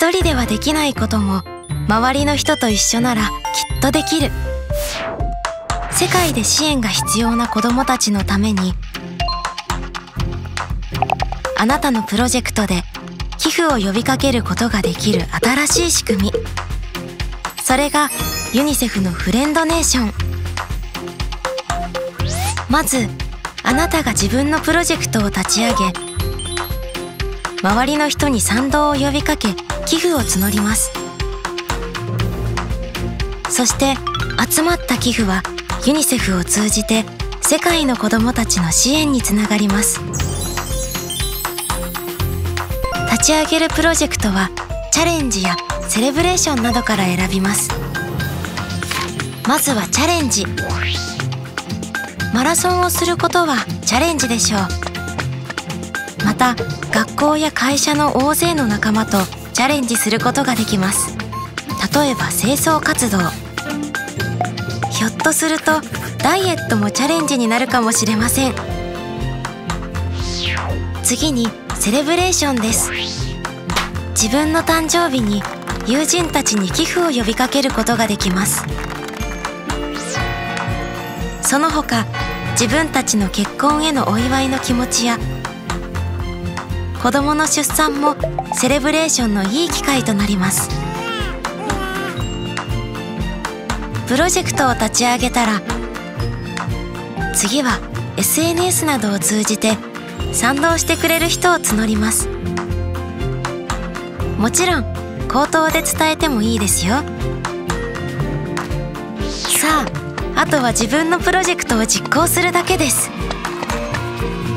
一人ではできないことも周りの人と一緒ならきっとできる。世界で支援が必要な子どもたちのためにあなたのプロジェクトで寄付を呼びかけることができる新しい仕組み。それがユニセフのフレンドネーション。まずあなたが自分のプロジェクトを立ち上げ周りの人に賛同を呼びかけ寄付を募ります。そして集まった寄付はユニセフを通じて世界の子どもたちの支援につながります。立ち上げるプロジェクトはチャレンジやセレブレーションなどから選びます。まずはチャレンジ。マラソンをすることはチャレンジでしょう。また学校や会社の大勢の仲間とチャレンジすることができます。例えば清掃活動。ひょっとするとダイエットもチャレンジになるかもしれません。次にセレブレーションです。自分の誕生日に友人たちに寄付を呼びかけることができます。その他自分たちの結婚へのお祝いの気持ちや子供の出産もセレブレーションのいい機会となります。プロジェクトを立ち上げたら次は SNS などを通じて賛同してくれる人を募ります。もちろん口頭で伝えてもいいですよ。さああとは自分のプロジェクトを実行するだけです。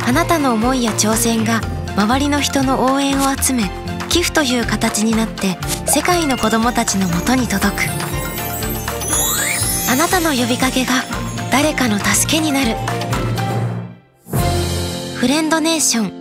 あなたの思いや挑戦が周りの人の応援を集め寄付という形になって世界の子どもたちのもとに届く。あなたの呼びかけが誰かの助けになる。フレンドネーション。